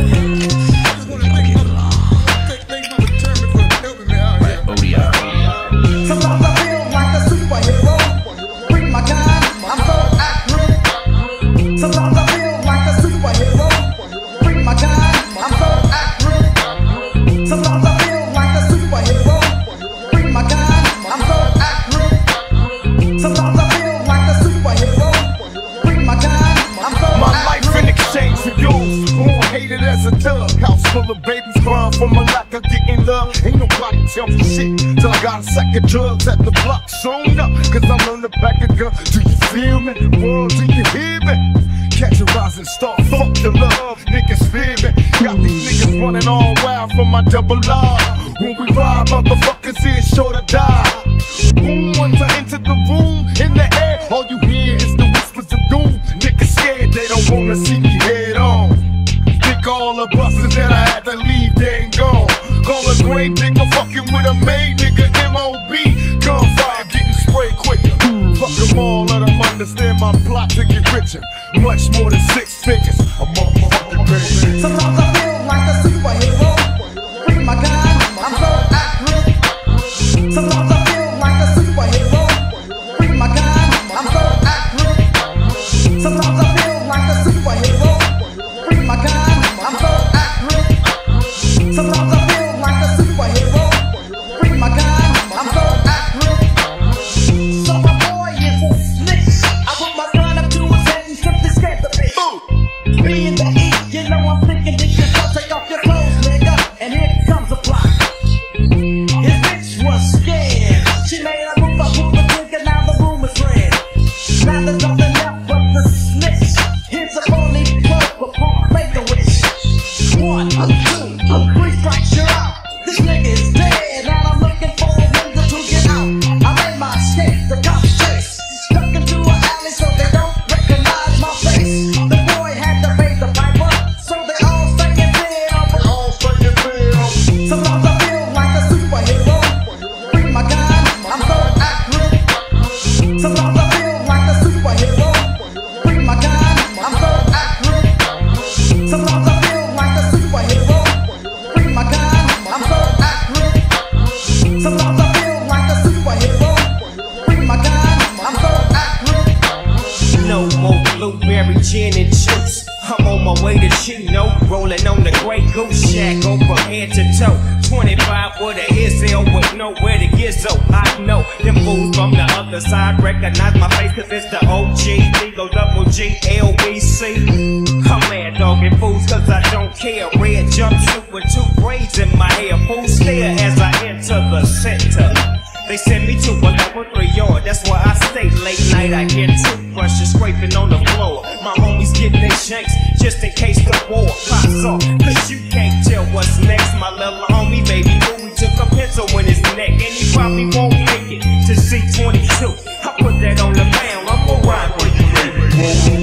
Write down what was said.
Woo! All of babies crying from a lack of getting love. Ain't nobody tell me shit till I got a sack of drugs at the block sewn up. Cause I'm on the back of gun. Do you feel me? World, do you hear me? Catch a rising star, fuck the love, niggas fear me. Got these niggas running all wild from my double R. When we ride, motherfuckers here sure to die. Boom, once I enter buses that I had to leave, they ain't gone. Call a great nigga fucking with a maid nigga, MOB. Gunfire getting sprayed quicker. Fuck them all, let them understand my plot to get richer. Much more than six figures. I'm motherfucking three strikes, you're out. This nigga is dead, and I'm looking for blueberry gin and juice. I'm on my way to Chino, rolling on the Grey Goose Shack over head to toe. 25 with a Izzo with nowhere to gizzo. I know them fools from the other side recognize my face cause it's the OG, Lego double G, LBC. I'm mad dogging fools cause I don't care. Red jumpsuit with two braids in my hair. Fools stare as I enter the center. They send me to a level three yard, that's why I stay late night. I hear toothbrushes scraping on the shanks, just in case the war pops off. Cause you can't tell what's next. My little homie, baby, boo, he took a pencil in his neck, and he probably won't make it to C22. I put that on the pound, I'm going ride you.